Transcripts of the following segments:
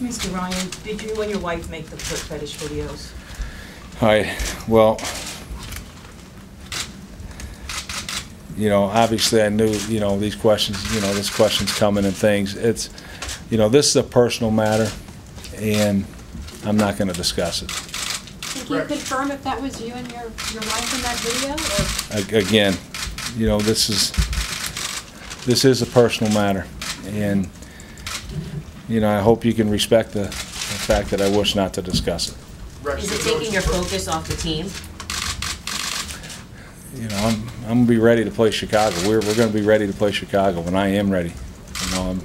Mr. Ryan, did you and your wife make the foot fetish videos? All right, well, you know, obviously I knew, you know, these questions, you know, this question's coming and things. It's, you know, this is a personal matter, and I'm not gonna discuss it. Can you confirm if that was you and your, your wife in that video, or? A- Again, you know, this is, this is a personal matter, and, you know, I hope you can respect the, the fact that I wish not to discuss it. Is it taking your focus off the team? You know, I'm, I'm gonna be ready to play Chicago. We're, we're gonna be ready to play Chicago, when I am ready. You know, I'm,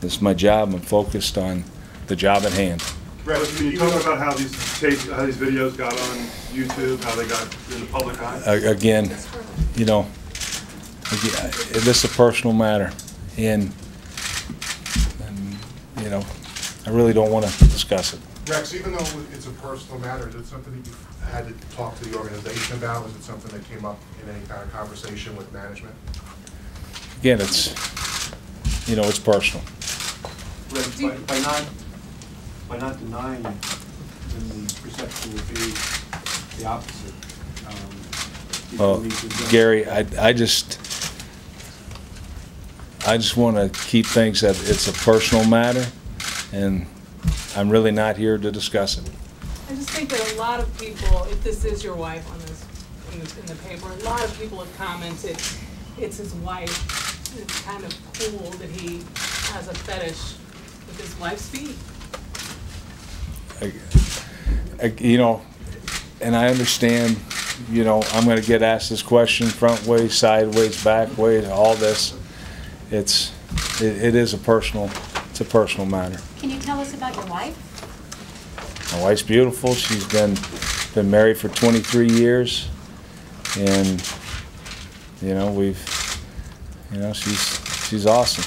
this is my job, I'm focused on the job at hand. Rex, Can you talk about how these tapes, how these videos got on YouTube, how they got in the public eye? Again, you know, again, this is a personal matter, and, and, you know, I really don't wanna discuss it. Rex, even though it's a personal matter, is it something that you had to talk to the organization about? Was it something that came up in any kind of conversation with management? Again, it's, you know, it's personal. Rex, by, by not, by not denying, then the perception would be the opposite. Um, Well, Gary, I, I just, I just want to keep things that it's a personal matter, and I'm really not here to discuss it. I just think that a lot of people, if this is your wife on this, in the, in the paper, a lot of people have commented, it's his wife. It's kind of cool that he has a fetish with his wife's feet. I- I- You know, and I understand, you know, I'm going to get asked this question front way, sideways, back way, all this. It's, it it is a personal, it's a personal matter. Can you tell us about your wife? My wife's beautiful. She's been been married for 23 years, and you know we've, you know she's she's awesome.